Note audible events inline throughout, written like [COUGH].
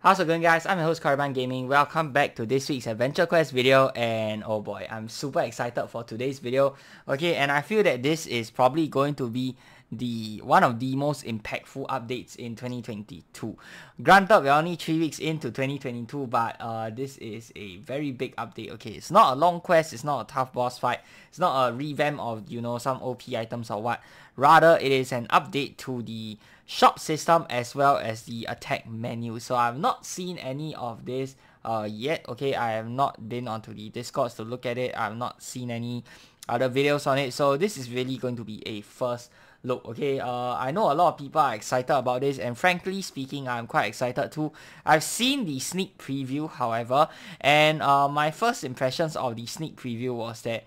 How's it going guys? I'm your host Korriban Gaming. Welcome back to this week's Adventure Quest video and oh boy, I'm super excited for today's video. Okay, and I feel that this is probably going to be the one of the most impactful updates in 2022. Granted, we're only 3 weeks into 2022, but uh, this is a very big update. Okay, it's not a long quest, it's not a tough boss fight, it's not a revamp of, you know, some OP items or what. Rather, it is an update to the shop system as well as the attack menu. So I've not seen any of this uh, yet. Okay, I have not been onto the discords to look at it. I've not seen any other videos on it. So this is really going to be a first look. Okay, uh, I know a lot of people are excited about this and frankly speaking, I'm quite excited too. I've seen the sneak preview however and uh, my first impressions of the sneak preview was that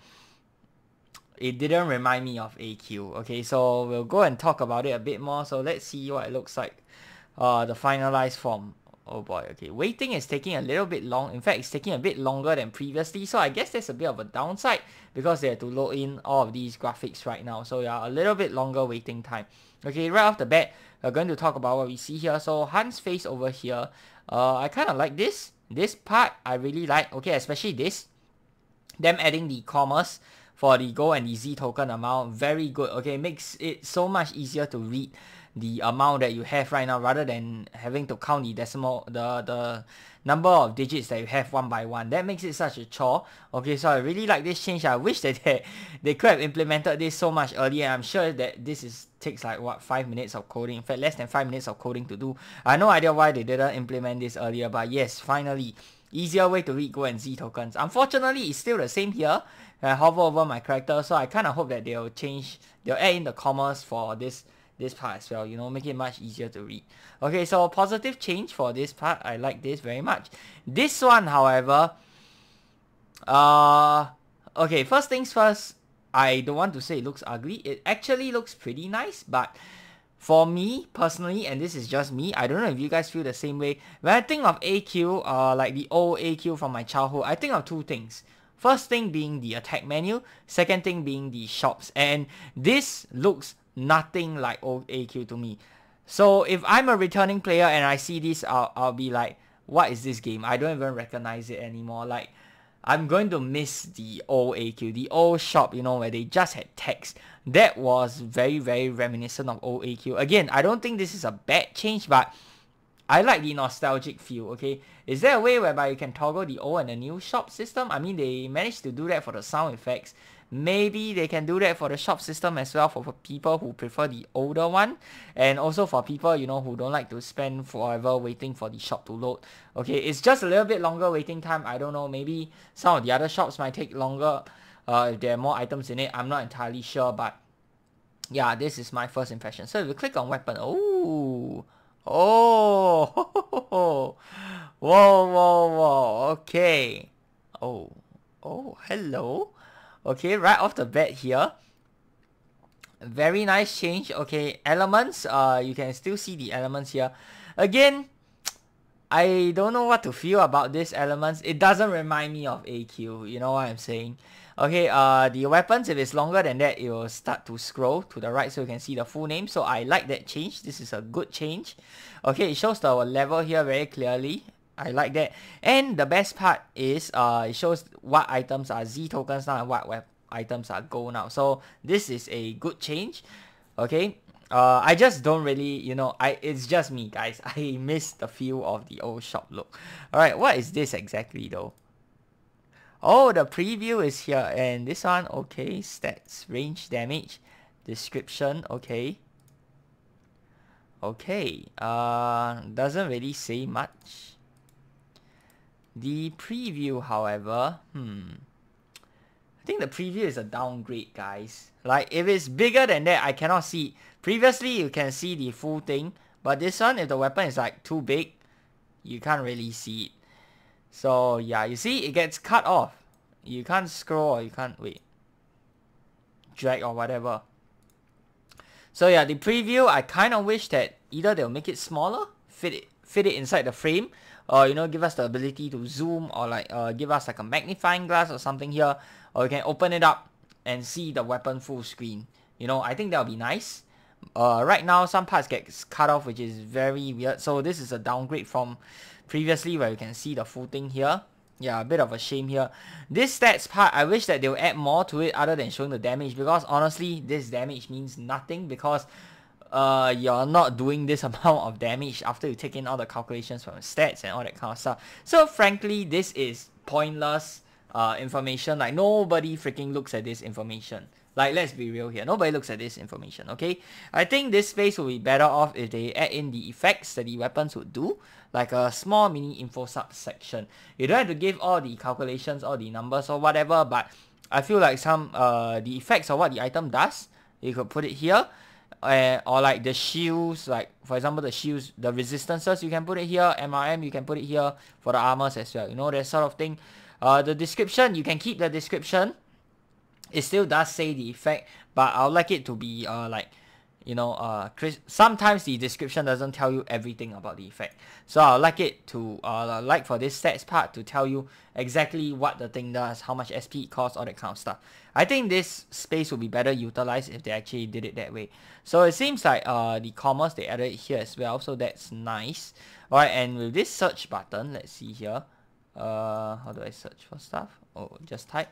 it didn't remind me of AQ. Okay, so we'll go and talk about it a bit more. So let's see what it looks like. Uh, the finalized form. Oh boy, okay. Waiting is taking a little bit long. In fact, it's taking a bit longer than previously. So I guess there's a bit of a downside because they have to load in all of these graphics right now. So yeah, a little bit longer waiting time. Okay, right off the bat, we're going to talk about what we see here. So Han's face over here. Uh, I kind of like this. This part, I really like. Okay, especially this. Them adding the commas for the gold and Z token amount. Very good. Okay, makes it so much easier to read the amount that you have right now rather than having to count the decimal, the, the number of digits that you have one by one. That makes it such a chore. Okay, so I really like this change. I wish that they, they could have implemented this so much earlier. I'm sure that this is takes like what five minutes of coding. In fact, less than five minutes of coding to do. I have no idea why they didn't implement this earlier, but yes, finally easier way to read Go and Z tokens. Unfortunately, it's still the same here. I hover over my character, so I kind of hope that they'll change, they'll add in the commas for this this part as well, you know, make it much easier to read. Okay, so positive change for this part. I like this very much. This one, however, uh, okay, first things first, I don't want to say it looks ugly. It actually looks pretty nice, but for me personally, and this is just me, I don't know if you guys feel the same way. When I think of AQ, uh, like the old AQ from my childhood, I think of two things. First thing being the attack menu, second thing being the shops. And this looks nothing like old AQ to me. So if I'm a returning player and I see this, I'll, I'll be like, what is this game? I don't even recognize it anymore. Like, I'm going to miss the old AQ, the old shop, you know, where they just had text. That was very, very reminiscent of old AQ. Again, I don't think this is a bad change, but I like the nostalgic feel, okay? Is there a way whereby you can toggle the old and the new shop system? I mean, they managed to do that for the sound effects. Maybe they can do that for the shop system as well for, people who prefer the older one. And also for people, you know, who don't like to spend forever waiting for the shop to load. Okay, it's just a little bit longer waiting time. I don't know, maybe some of the other shops might take longer uh, if there are more items in it. I'm not entirely sure, but yeah, this is my first impression. So if you click on weapon, oh, Oh, [LAUGHS] whoa, whoa, whoa. Okay. Oh, oh, hello. Okay, right off the bat here. Very nice change. Okay, elements. Uh, you can still see the elements here. Again, [TSK] I don't know what to feel about these elements. It doesn't remind me of AQ. You know what I'm saying? Okay, uh, the weapons, if it's longer than that, it will start to scroll to the right so you can see the full name. So I like that change. This is a good change. Okay, it shows the level here very clearly. I like that. And the best part is uh, it shows what items are Z tokens now and what items are gold now. So this is a good change. Okay, uh, I just don't really, you know, I it's just me, guys. [LAUGHS] I miss the feel of the old shop look. Alright, what is this exactly though? Oh, the preview is here. And this one, okay. Stats, range, damage, description, okay. Okay. Uh, doesn't really say much. The preview, however, hmm. I think the preview is a downgrade, guys. Like, if it's bigger than that, I cannot see. Previously, you can see the full thing. But this one, if the weapon is like too big, you can't really see it. So yeah, you see it gets cut off. You can't scroll or you can't wait. Drag or whatever. So yeah, the preview, I kind of wish that either they'll make it smaller, fit it, fit it inside the frame, or you know, give us the ability to zoom or like uh, give us like a magnifying glass or something here, or you can open it up and see the weapon full screen. You know, I think that'll be nice. Uh, right now, some parts get cut off, which is very weird. So this is a downgrade from previously where you can see the full thing here. Yeah, a bit of a shame here. This stats part, I wish that they would add more to it other than showing the damage because honestly, this damage means nothing because uh, you're not doing this [LAUGHS] amount of damage after you take in all the calculations from stats and all that kind of stuff. So frankly, this is pointless uh, information. Like nobody freaking looks at this information. Like let's be real here. Nobody looks at this information, okay? I think this space will be better off if they add in the effects that the weapons would do. Like a small mini info subsection. You don't have to give all the calculations, all the numbers or whatever, but I feel like some uh the effects of what the item does, you could put it here uh, or like the shields, like for example the shields, the resistances, you can put it here, MRM, you can put it here for the armors as well, you know, that sort of thing. Uh, the description, you can keep the description. It still does say the effect, but I'll like it to be uh, like you know, uh, sometimes the description doesn't tell you everything about the effect. So I'll like it to, uh, like for this stats part to tell you exactly what the thing does, how much SP it costs, all that kind of stuff. I think this space would be better utilized if they actually did it that way. So it seems like uh, the commas, they added here as well, so that's nice. Alright, and with this search button, let's see here. Uh, how do I search for stuff? Oh, just type.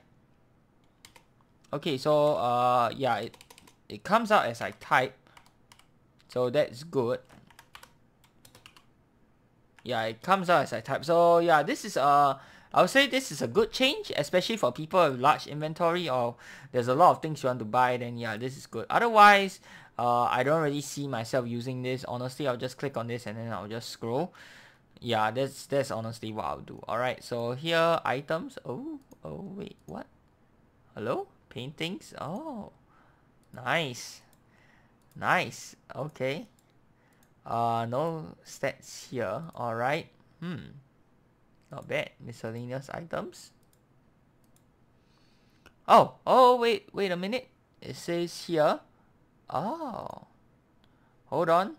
Okay, so uh, yeah, it, it comes out as I type so that's good. Yeah, it comes out as I type. So yeah, this is uh, I would say this is a good change, especially for people with large inventory or there's a lot of things you want to buy, then yeah, this is good. Otherwise, uh, I don't really see myself using this. Honestly, I'll just click on this and then I'll just scroll. Yeah, that's that's honestly what I'll do. Alright, so here, items. Oh, oh, wait, what? Hello? Paintings? Oh, nice. Nice. Okay. Uh, no stats here. Alright. Hmm. Not bad. Miscellaneous items. Oh, oh, wait, wait a minute. It says here. Oh. Hold on.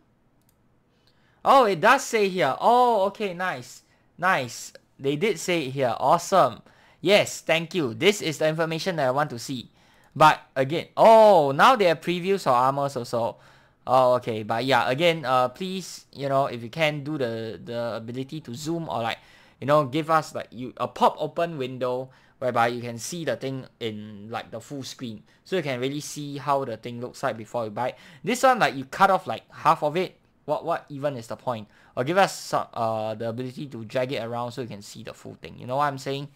Oh, it does say here. Oh, okay, nice. Nice. They did say it here. Awesome. Yes, thank you. This is the information that I want to see. But again, oh, now they have previews for armors also. Oh, okay. But yeah, again, uh, please, you know, if you can do the the ability to zoom or like, you know, give us like you a pop open window whereby you can see the thing in like the full screen, so you can really see how the thing looks like before you buy. This one, like you cut off like half of it. What what even is the point? Or give us uh the ability to drag it around so you can see the full thing. You know what I'm saying?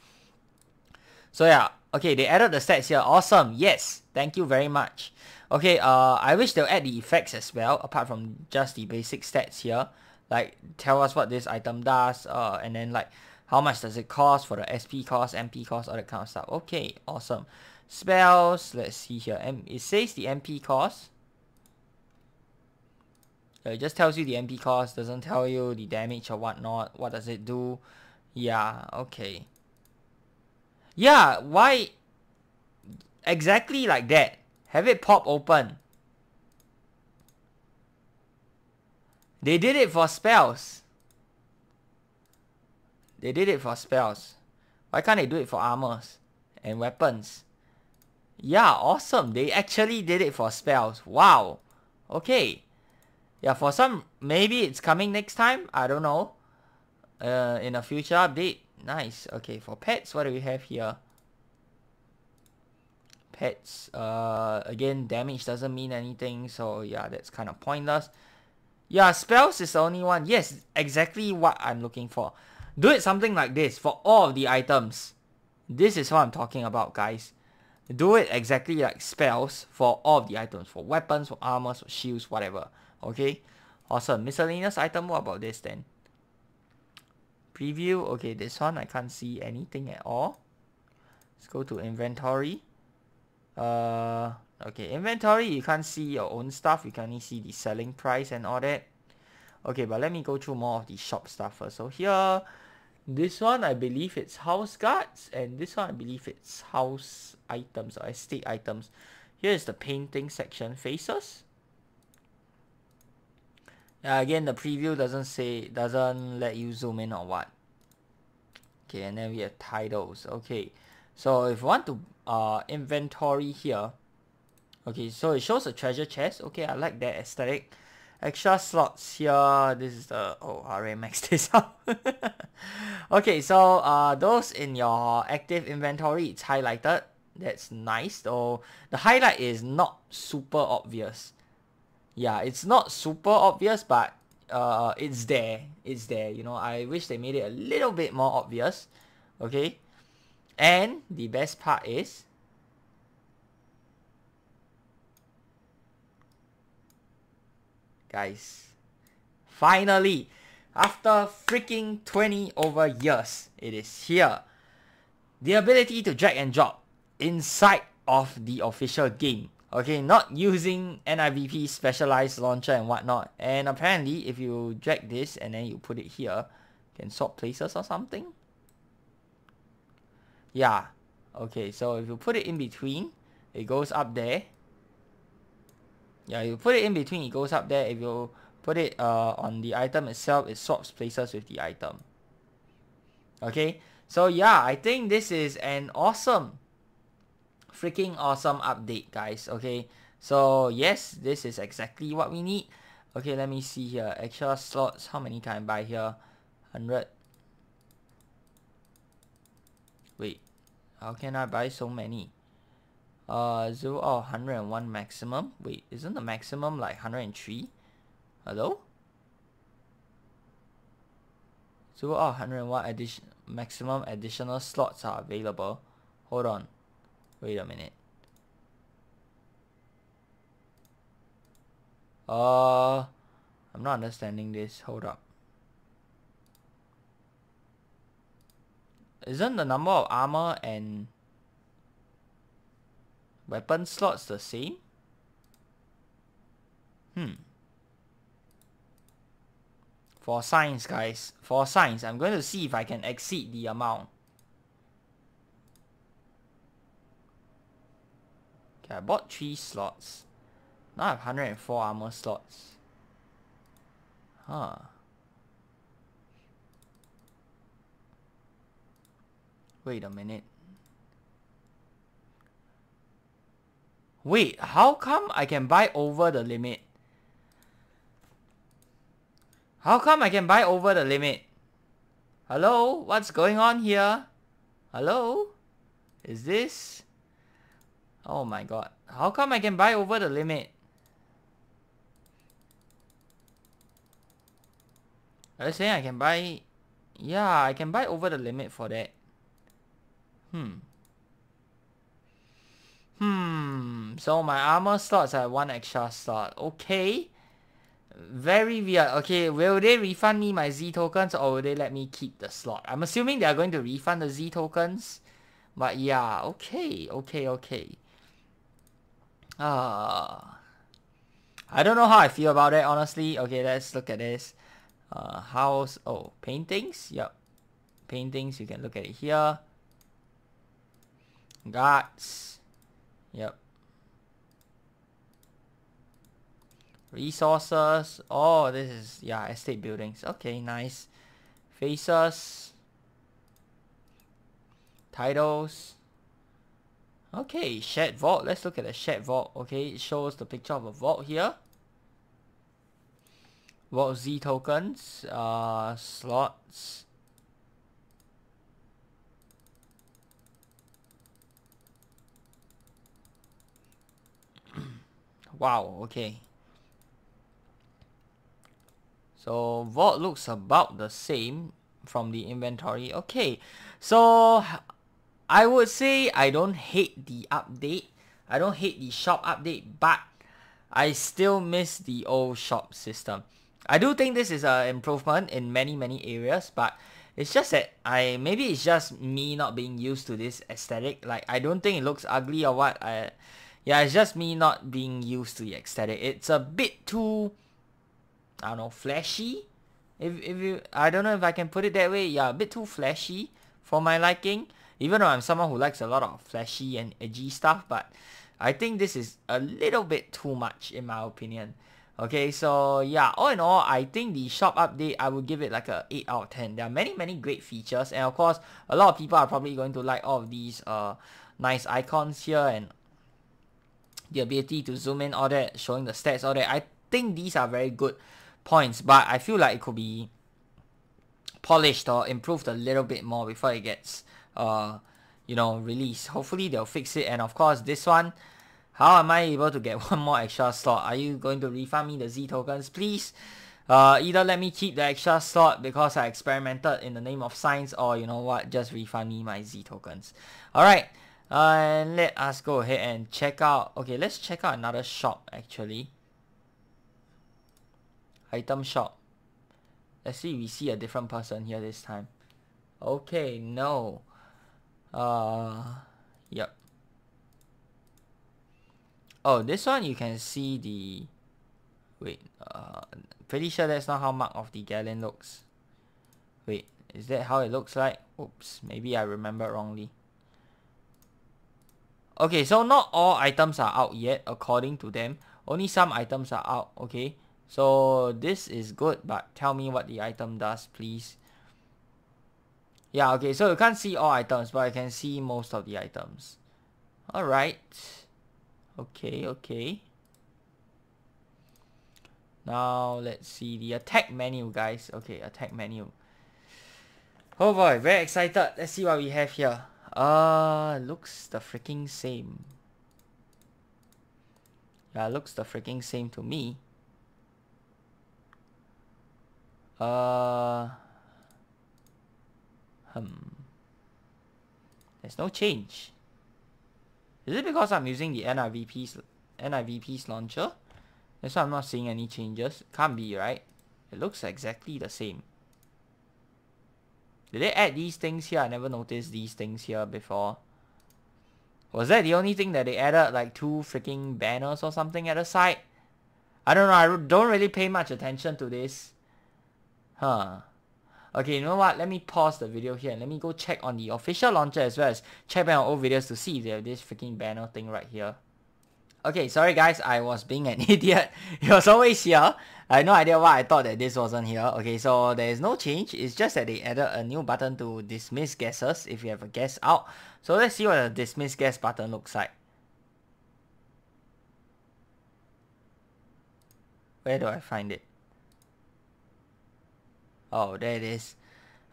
So yeah, okay, they added the stats here. Awesome. Yes, thank you very much. Okay, uh, I wish they'll add the effects as well, apart from just the basic stats here. Like, tell us what this item does, uh, and then like, how much does it cost for the SP cost, MP cost, all that kind of stuff. Okay, awesome. Spells, let's see here. M it says the MP cost. It just tells you the MP cost, doesn't tell you the damage or whatnot. What does it do? Yeah, okay. Yeah, why? Exactly like that. Have it pop open. They did it for spells. They did it for spells. Why can't they do it for armors and weapons? Yeah, awesome. They actually did it for spells. Wow. Okay. Yeah, for some, maybe it's coming next time. I don't know. Uh, in a future update. Nice. Okay, for pets, what do we have here? Pets, uh, again, damage doesn't mean anything, so yeah, that's kind of pointless. Yeah, spells is the only one. Yes, exactly what I'm looking for. Do it something like this for all of the items. This is what I'm talking about, guys. Do it exactly like spells for all of the items. For weapons, for armors, for shields, whatever. Okay? Awesome. Miscellaneous item, what about this then? Preview, okay, this one I can't see anything at all. Let's go to inventory. Uh, okay, inventory, you can't see your own stuff. You can only see the selling price and all that. Okay, but let me go through more of the shop stuff first. So here, this one, I believe it's house guards. And this one, I believe it's house items or estate items. Here is the painting section, faces. Yeah, again, the preview doesn't say, doesn't let you zoom in or what. Okay, and then we have titles. Okay, so if you want to uh, inventory here, okay, so it shows a treasure chest. Okay, I like that aesthetic. extra slots here. This is the oh I already maxed this out. [LAUGHS] okay, so uh those in your active inventory it's highlighted. That's nice though. The highlight is not super obvious. Yeah, it's not super obvious, but uh it's there. It's there. You know, I wish they made it a little bit more obvious. Okay. And the best part is guys. Finally, after freaking 20 over years, it is here. The ability to drag and drop inside of the official game. Okay, not using NIVP specialized launcher and whatnot. And apparently, if you drag this and then you put it here, can swap places or something. Yeah. Okay, so if you put it in between, it goes up there. Yeah, you put it in between, it goes up there. If you put it uh, on the item itself, it swaps places with the item. Okay, so yeah, I think this is an awesome, freaking awesome update, guys. Okay, so yes, this is exactly what we need. Okay, let me see here. Extra slots, how many can I buy here? 100. Wait, how can I buy so many? Uh, 0 or 101 maximum. Wait, isn't the maximum like 103? Hello? 0 or 101 addition maximum additional slots are available. Hold on. Wait a minute. Uh, I'm not understanding this. Hold up. Isn't the number of armor and Weapon slots the same? Hmm. For science, guys. For science, I'm going to see if I can exceed the amount. Okay, I bought 3 slots. Now I have 104 armor slots. Huh. Wait a minute. Wait, how come I can buy over the limit? How come I can buy over the limit? Hello? What's going on here? Hello? Is this? Oh my god. How come I can buy over the limit? Are you saying I can buy... Yeah, I can buy over the limit for that. Hmm. Hmm, so my armor slots have one extra slot. Okay. Very weird. Okay, will they refund me my Z tokens or will they let me keep the slot? I'm assuming they are going to refund the Z tokens. But yeah, okay, okay, okay. Uh, I don't know how I feel about it, honestly. Okay, let's look at this. Uh, house, oh, paintings? Yep. Paintings, you can look at it here. Guards. Yep. Resources. Oh, this is, yeah, estate buildings. Okay, nice. Faces. Titles. Okay, shared vault. Let's look at the shared vault. Okay, it shows the picture of a vault here. Vault Z tokens. Uh, slots. [CLEARS THROAT] Wow, okay. So vault looks about the same from the inventory. Okay, so I would say I don't hate the update. I don't hate the shop update, but I still miss the old shop system. I do think this is an improvement in many, many areas, but it's just that I maybe it's just me not being used to this aesthetic. Like I don't think it looks ugly or what. I yeah, it's just me not being used to the aesthetic. It's a bit too, I don't know, flashy. If, if you, I don't know if I can put it that way. Yeah, a bit too flashy for my liking. Even though I'm someone who likes a lot of flashy and edgy stuff, but I think this is a little bit too much in my opinion. Okay, so yeah, all in all, I think the shop update, I would give it like a 8 out of 10. There are many, many great features. And of course, a lot of people are probably going to like all of these uh, nice icons here and the ability to zoom in, all that, showing the stats, all that. I think these are very good points, but I feel like it could be polished or improved a little bit more before it gets uh you know release. Hopefully they'll fix it and of course this one how am I able to get [LAUGHS] one more extra slot? Are you going to refund me the Z tokens? Please uh, either let me keep the extra slot because I experimented in the name of science or you know what just refund me my Z tokens. Alright uh, and let us go ahead and check out okay let's check out another shop actually. Item shop. Let's see we see a different person here this time. Okay no. Uh, yep. Oh, this one you can see the... Wait, uh, pretty sure that's not how Mark of the Galen looks. Wait, is that how it looks like? Oops, maybe I remember wrongly. Okay, so not all items are out yet, according to them. Only some items are out, okay? So this is good, but tell me what the item does, please. Yeah, okay, so you can't see all items, but I can see most of the items. Alright. Okay, okay. Now let's see the attack menu, guys. Okay, attack menu. Oh boy, very excited. Let's see what we have here. Uh, looks the freaking same. Yeah, looks the freaking same to me. Uh, hmm. There's no change. Is it because I'm using the NIVP's, NIVP's launcher? That's why I'm not seeing any changes. Can't be, right? It looks exactly the same. Did they add these things here? I never noticed these things here before. Was that the only thing that they added? Like two freaking banners or something at the side? I don't know. I don't really pay much attention to this. Huh. Okay, you know what? Let me pause the video here and let me go check on the official launcher as well as check back on old videos to see if they have this freaking banner thing right here. Okay, sorry guys, I was being an [LAUGHS] idiot. It was always here. I had no idea why I thought that this wasn't here. Okay, so there is no change. It's just that they added a new button to dismiss guesses if you have a guess out. So let's see what the dismiss guess button looks like. Where do I find it? Oh, there it is.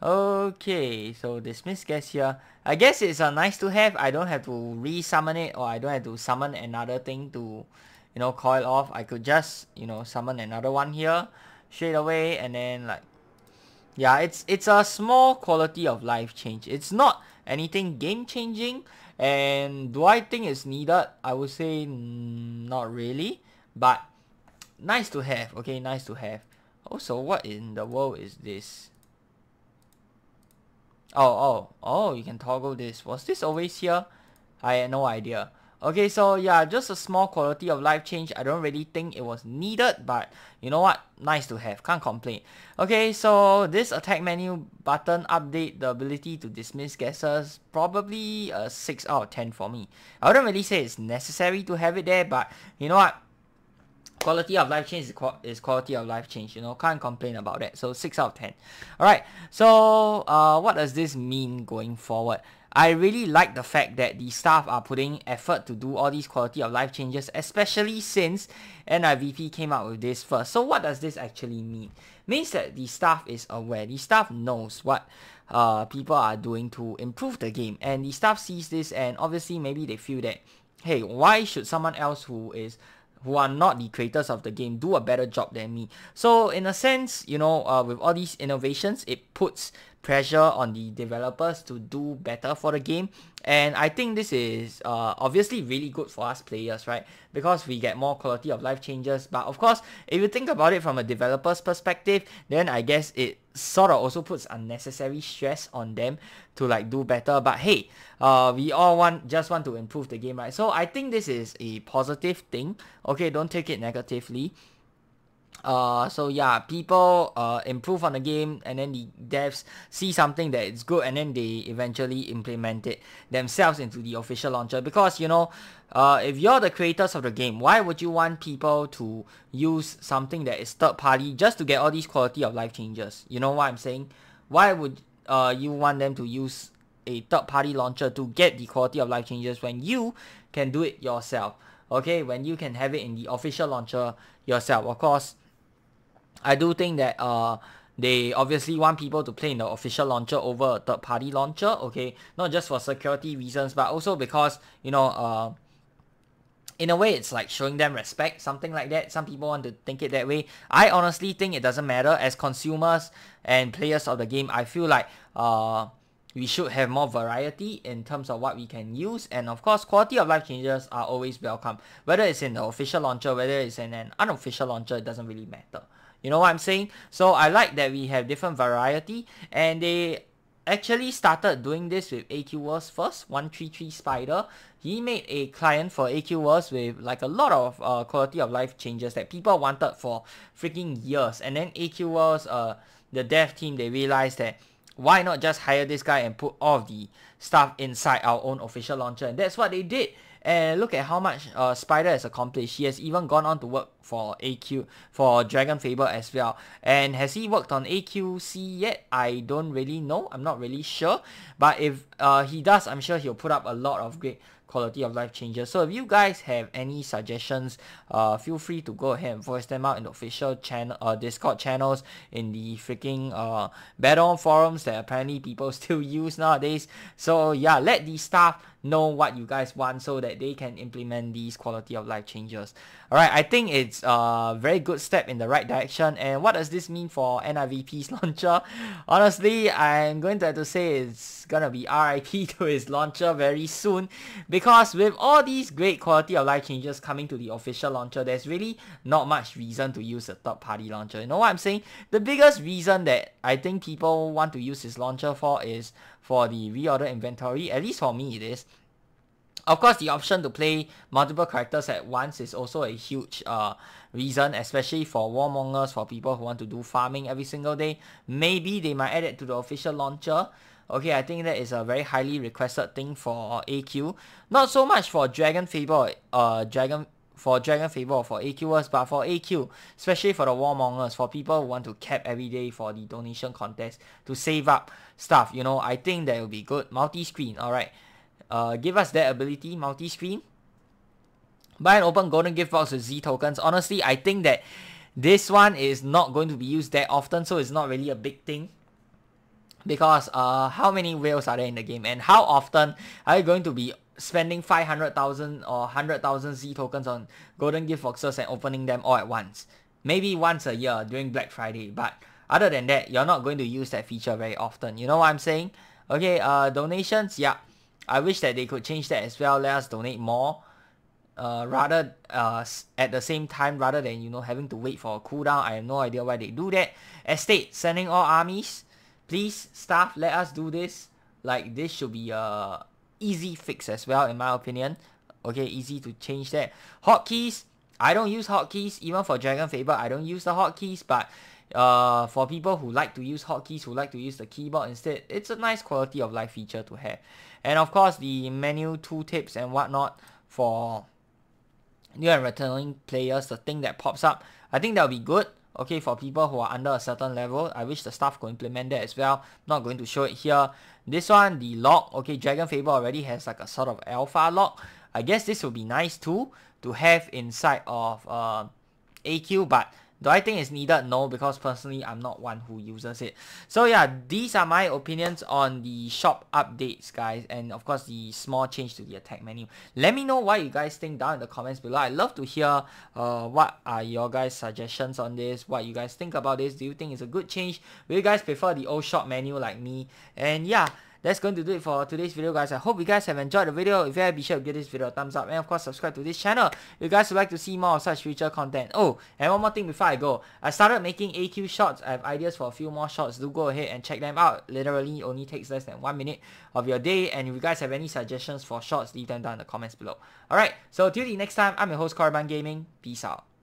Okay, so dismiss guess here. I guess it's a uh, nice to have. I don't have to re-summon it or I don't have to summon another thing to, you know, coil off. I could just, you know, summon another one here straight away and then like, yeah, it's it's a small quality of life change. It's not anything game changing. And do I think it's needed? I would say not really, but nice to have. Okay, nice to have. Also, what in the world is this? Oh, oh, oh, you can toggle this. Was this always here? I had no idea. Okay, so yeah, just a small quality of life change. I don't really think it was needed, but you know what? Nice to have. Can't complain. Okay, so this attack menu button update the ability to dismiss guesses. Probably a 6 out of 10 for me. I wouldn't really say it's necessary to have it there, but you know what? Quality of life change is, is quality of life change you know can't complain about that so 6 out of 10 all right so uh, what does this mean going forward I really like the fact that the staff are putting effort to do all these quality of life changes, especially since NIVP came out with this first. So what does this actually mean? Means that the staff is aware, the staff knows what uh, people are doing to improve the game, and the staff sees this, and obviously maybe they feel that, hey, why should someone else who is who are not the creators of the game do a better job than me. So in a sense, you know, uh, with all these innovations, it puts pressure on the developers to do better for the game. And I think this is uh, obviously really good for us players, right? Because we get more quality of life changes. But of course, if you think about it from a developer's perspective, then I guess it sort of also puts unnecessary stress on them to like do better. But hey, uh, we all want just want to improve the game, right? So I think this is a positive thing. Okay, don't take it negatively. Uh, so yeah, people uh, improve on the game and then the devs see something that is good and then they eventually implement it themselves into the official launcher. Because you know uh, if you're the creators of the game why would you want people to use something that is third party just to get all these quality of life changes? You know what I'm saying? Why would uh, you want them to use a third party launcher to get the quality of life changes when you can do it yourself? Okay, when you can have it in the official launcher yourself. Of course, I do think that uh they obviously want people to play in the official launcher over a third party launcher, okay? Not just for security reasons, but also because, you know, uh in a way it's like showing them respect something like that. Some people want to think it that way. I honestly think it doesn't matter. As consumers and players of the game i feel like uh we should have more variety in terms of what we can use. And of course quality of life changes are always welcome. Whether it's in the official launcher whether it's in an unofficial launcher it doesn't really matter you know what i'm saying so i like that we have different variety and they actually started doing this with AQ Wars first, 133 Spider. He made a client for AQ Wars with like a lot of uh, quality of life changes that people wanted for freaking years. And then AQ Wars, uh, the dev team, they realized that why not just hire this guy and put all of the stuff inside our own official launcher. And that's what they did. And look at how much uh, Spider has accomplished. He has even gone on to work for AQ, for Dragon Fable as well. And has he worked on AQC yet? I don't really know. I'm not really sure. But if uh, he does, I'm sure he'll put up a lot of great quality of life changes. So if you guys have any suggestions, uh, feel free to go ahead and voice them out in the official channel, uh, Discord channels, in the freaking uh, Battle forums that apparently people [LAUGHS] still use nowadays. So yeah, let the staff know what you guys want so that they can implement these quality of life changes. Alright, I think it's a very good step in the right direction. And what does this mean for NIVP's [LAUGHS] launcher? Honestly, I'm going to have to say it's gonna be RIP [LAUGHS] to his launcher very soon because with all these great quality of life changes coming to the official launcher, there's really not much reason to use a third party launcher. You know what I'm saying? The biggest reason that I think people want to use this launcher for is for the reorder inventory. At least for me it is. Of course, the option to play multiple characters at once is also a huge uh, reason, especially for warmongers, for people who want to do farming every single day. Maybe they might add it to the official launcher. Okay, I think that is a very highly requested thing for AQ. Not so much for Dragon Fable, uh, Dragon for Dragon Fable or for AQers, but for AQ, especially for the Warmongers, for people who want to cap every day for the donation contest to save up stuff, you know, I think that will be good. Multi-screen, alright. Uh, give us that ability, multi-screen. Buy an open golden gift box with Z tokens. Honestly, I think that this one is not going to be used that often, so it's not really a big thing. Because uh, how many whales are there in the game and how often are you going to be spending 500,000 or 100,000 Z tokens on golden gift boxes and opening them all at once. Maybe once a year during Black Friday, but other than that, you're not going to use that feature very often. You know what I'm saying? Okay, uh, donations, yeah. I wish that they could change that as well. Let us donate more. Uh, rather uh, at the same time rather than you know having to wait for a cooldown I have no idea why they do that estate sending all armies please staff let us do this like this should be a easy fix as well in my opinion. Okay, easy to change that. Hotkeys, I don't use hotkeys. Even for Dragon Fable, I don't use the hotkeys. But uh, for people who like to use hotkeys, who like to use the keyboard instead, it's a nice quality of life feature to have. And of course, the menu tooltips and whatnot for new and returning players, the thing that pops up, I think that'll be good. Okay, for people who are under a certain level, I wish the staff could implement that as well. not going to show it here. This one, the lock, okay, Dragon Fable already has like a sort of alpha lock. I guess this would be nice too to have inside of uh, AQ, but do I think it's needed? No, because personally, I'm not one who uses it. So yeah, these are my opinions on the shop updates, guys. And of course, the small change to the attack menu. Let me know what you guys think down in the comments below. I'd love to hear uh, what are your guys' suggestions on this. What you guys think about this. Do you think it's a good change? Will you guys prefer the old shop menu like me? And yeah, that's going to do it for today's video guys. I hope you guys have enjoyed the video. If you have, be sure to give this video a thumbs up and of course subscribe to this channel. If you guys would like to see more of such future content. Oh, and one more thing before I go. I started making AQ shots. I have ideas for a few more shots. Do go ahead and check them out. Literally only takes less than one minute of your day. And if you guys have any suggestions for shots, leave them down in the comments below. Alright, so till the next time, I'm your host Korriban Gaming. Peace out.